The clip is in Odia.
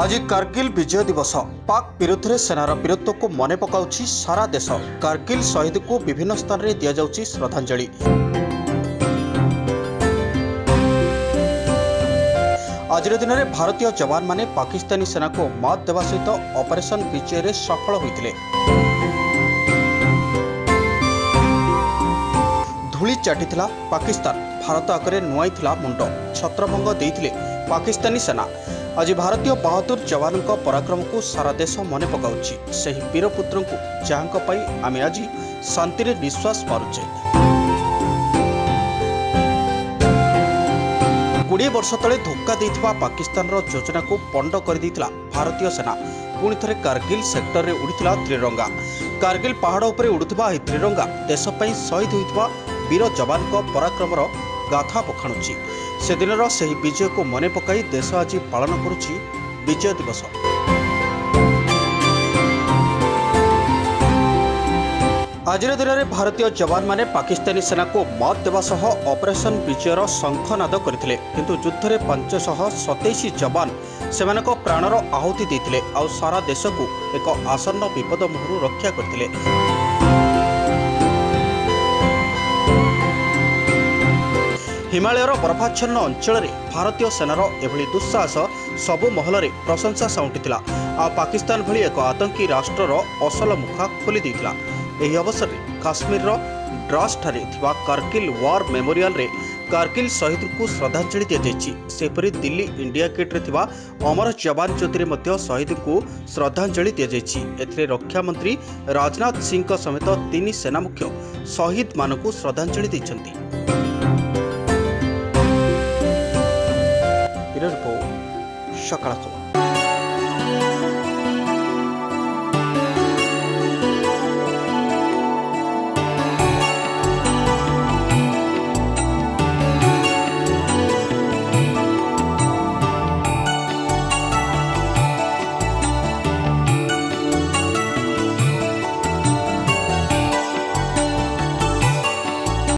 ଆଜି କାର୍ଗିଲ ବିଜୟ ଦିବସ ପାକ୍ ବିରୁଦ୍ଧରେ ସେନାର ବୀରତ୍ୱକୁ ମନେ ପକାଉଛି ସାରା ଦେଶ କାର୍ଗିଲ ଶହୀଦକୁ ବିଭିନ୍ନ ସ୍ଥାନରେ ଦିଆଯାଉଛି ଶ୍ରଦ୍ଧାଞ୍ଜଳି ଆଜିର ଦିନରେ ଭାରତୀୟ ଯବାନମାନେ ପାକିସ୍ତାନୀ ସେନାକୁ ମାତ୍ ଦେବା ସହିତ ଅପରେସନ ବିଜୟରେ ସଫଳ ହୋଇଥିଲେ ଧୂଳି ଚାଟିଥିଲା ପାକିସ୍ତାନ ଭାରତ ଆଗରେ ନୁଆଇଥିଲା ମୁଣ୍ଡ ଛତ୍ରଭଙ୍ଗ ଦେଇଥିଲେ ପାକିସ୍ତାନୀ ସେନା ଆଜି ଭାରତୀୟ ବାହାଦୁର ଯବାନଙ୍କ ପରାକ୍ରମକୁ ସାରା ଦେଶ ମନେ ପକାଉଛି। ସେହି ବୀରପୁତ୍ରଙ୍କୁ ଯାହାଙ୍କ ପାଇଁ ଆମେ ଆଜି ଶାନ୍ତିରେ ନିଶ୍ୱାସ ମାରୁଛେ। କୋଡ଼ିଏ ବର୍ଷ ତଳେ ଧୋକା ଦେଇଥିବା ପାକିସ୍ତାନର ଯୋଜନାକୁ ପଣ୍ଡ କରିଦେଇଥିଲା ଭାରତୀୟ ସେନା। ପୁଣି ଥରେ କାର୍ଗିଲ ସେକ୍ଟରରେ ଉଡ଼ିଥିଲା ତ୍ରିରଙ୍ଗା। କାର୍ଗିଲ ପାହାଡ଼ ଉପରେ ଉଡ଼ୁଥିବା ଏହି ତ୍ରିରଙ୍ଗା ଦେଶ ପାଇଁ ଶହୀଦ ହୋଇଥିବା ବୀର ଯବାନଙ୍କ ପରାକ୍ରମର ଗାଥା ବଖାଣୁଛି ସେଦିନର ସେହି ବିଜୟକୁ ମନେ ପକାଇ ଦେଶ ଆଜି ପାଳନ କରୁଛି ବିଜୟ ଦିବସ। ଆଜିର ଦିନରେ ଭାରତୀୟ ଯବାନମାନେ ପାକିସ୍ତାନୀ ସେନାକୁ ମତ ଦେବା ସହ ଅପରେସନ ବିଜୟର ଶଙ୍ଖନାଦ କରିଥିଲେ। କିନ୍ତୁ ଯୁଦ୍ଧରେ ପାଞ୍ଚଶହ ସତେଇଶ ଯବାନ ସେମାନଙ୍କ ପ୍ରାଣର ଆହୁତି ଦେଇଥିଲେ। ଆଉ ସାରା ଦେଶକୁ ଏକ ଆସନ୍ନ ବିପଦ ମୁହଁରୁ ରକ୍ଷା କରିଥିଲେ। ହିମାଳୟର ବରଫାଚ୍ଛନ୍ନ ଅଞ୍ଚଳରେ ଭାରତୀୟ ସେନାର ଏଭଳି ଦୁଃସାହସ ସବୁ ମହଲରେ ପ୍ରଶଂସା ସାଉଁଟିଥିଲା। ଆଉ ପାକିସ୍ତାନ ଭଳି ଏକ ଆତଙ୍କୀ ରାଷ୍ଟ୍ରର ଅସଲ ମୁଖା ଖୋଲି ଦେଇଥିଲା। ଏହି ଅବସରରେ କାଶ୍ମୀରର ଡ୍ରାସଠାରେ ଥିବା କାର୍ଗିଲ ୱାର୍ ମେମୋରିଆଲରେ କାର୍ଗିଲ ଶହୀଦଙ୍କୁ ଶ୍ରଦ୍ଧାଞ୍ଜଳି ଦିଆଯାଇଛି। ସେପରି ଦିଲ୍ଲୀ ଇଣ୍ଡିଆ ଗେଟ୍ରେ ଥିବା ଅମର ଯବାନ ଜ୍ୟୋତିରେ ମଧ୍ୟ ଶହୀଦଙ୍କୁ ଶ୍ରଦ୍ଧାଞ୍ଜଳି ଦିଆଯାଇଛି। ଏଥିରେ ରକ୍ଷାମନ୍ତ୍ରୀ ରାଜନାଥ ସିଂଙ୍କ ସମେତ ତିନି ସେନା ମୁଖ୍ୟ ଶହୀଦମାନଙ୍କୁ ଶ୍ରଦ୍ଧାଞ୍ଜଳି ଦେଇଛନ୍ତି। 者からそは